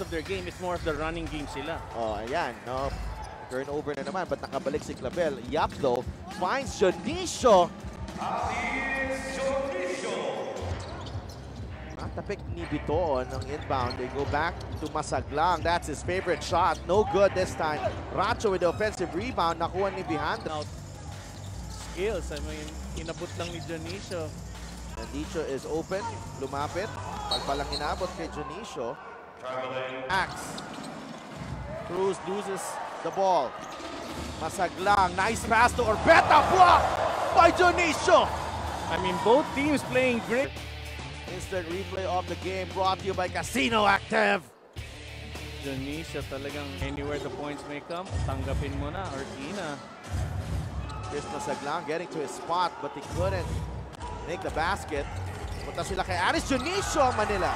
of their game, it's more of the running game sila. Oh, ayan. No. Turnover na naman, but nakabalik si Clavel. Yapdo finds Jonicio. Natapik ni Biton ng inbound. They go back to Masaglang. That's his favorite shot. No good this time. Racho with the offensive rebound. Nakuha ni Bihandra. Skills, I mean, inabot lang ni Jonicio. Jonicio is open. Lumapit. Pagpalang inabot kay Jonicio. Axe. Cruz loses the ball. Masaglang. Nice pass to Orbeta. Block by Jonicio. I mean, both teams playing great. Instant replay of the game brought to you by Casino Active. Jonicio talagang anywhere the points may come, tanggapin mo na, Ortina. Chris Masaglang getting to his spot but he couldn't make the basket. Punta sila kay Aris Jonicio ang Manila.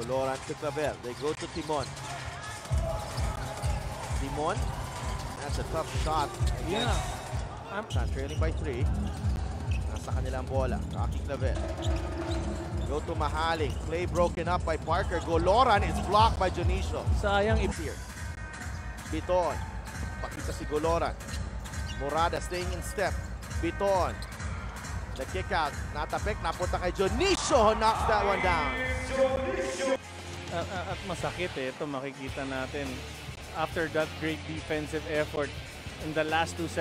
Goloran to Clavel. They go to Timon. Timon. That's a tough shot. Yeah. I'm, Not trailing by three. Nasa kanilang bola. Rocky Clavel. Go to Mahaling. Play broken up by Parker. Goloran is blocked by Jonicio. sayang if here. Biton. Pakita si Goloran. Morada staying in step. Biton. The kick out. Natapik. Napunta kay Jonicio. Knocks that one down. At, at- masakit eh, ito makikita natin. After that great defensive effort in the last two seconds,